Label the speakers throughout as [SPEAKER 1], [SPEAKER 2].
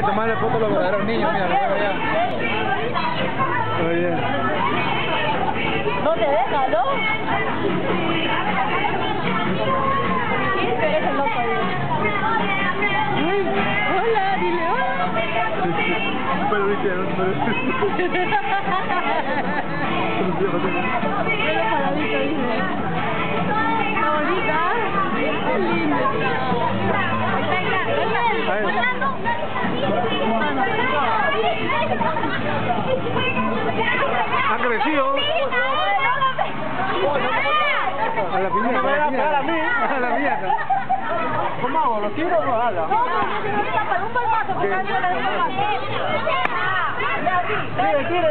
[SPEAKER 1] que tomarle foto a los verdaderos niños, mira, mira, mira. Oye.
[SPEAKER 2] No te deja, ¿no? Pero es el loco. Uy, hola, dile hola.
[SPEAKER 1] Pero
[SPEAKER 2] bonita. Qué linda
[SPEAKER 1] Ha crecido. A la piñata, a la piñata. A la piñata. ¿Cómo hago? ¿Lo tiro o no ala? Tire,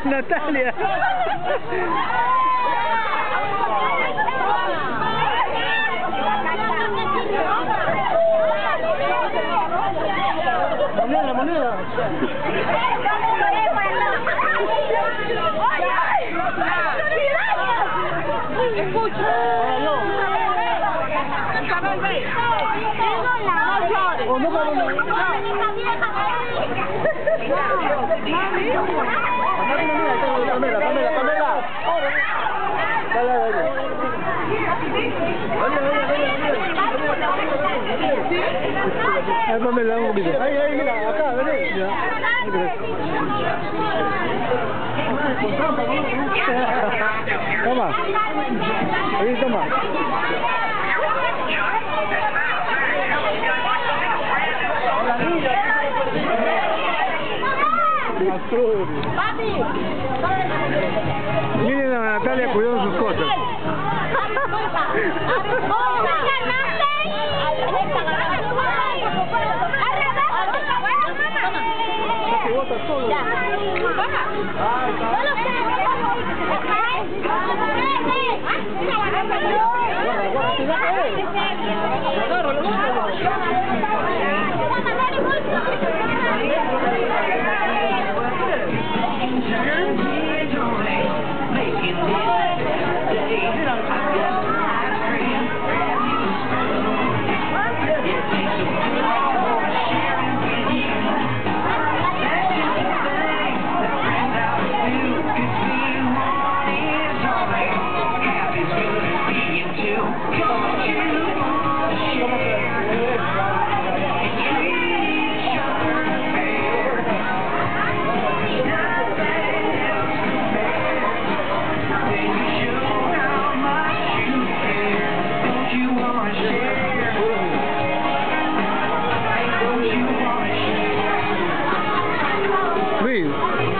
[SPEAKER 1] Natalia. Moneda, moneda. Oh, no, no, no, no. Pamela, Pamela, Pamela. Pamela, mira. Toma. Ahí, toma. Miren a Natalia cuidando sus cosas.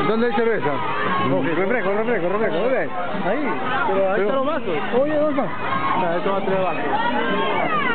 [SPEAKER 1] ¿Dónde hay cerveza? Ok, refresco, refresco, refresco, ¿dónde? Ahí. Pero ahí están los vasos. Oye, ¿dónde están? No, esto va a traer vasos.